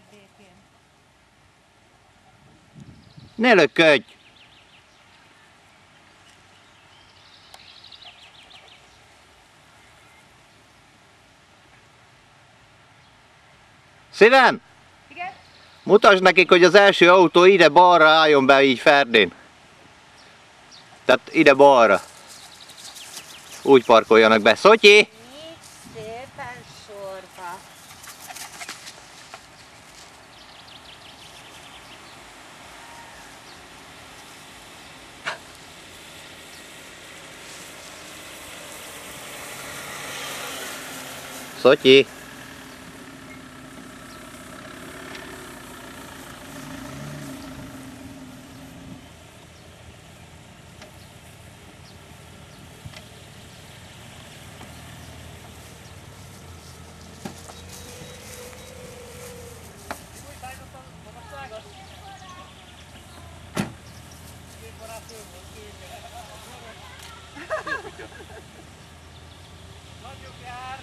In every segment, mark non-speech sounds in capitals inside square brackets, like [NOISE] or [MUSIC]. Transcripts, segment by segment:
hagyd békén. Ne löködj! Szívem? Igen? Mutasd nekik, hogy az első autó ide balra álljon be így ferdén. Tehát ide balra. Úgy parkoljanak be. Szotyi! Így szépen sorba. số chia [LAUGHS]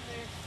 Thank you.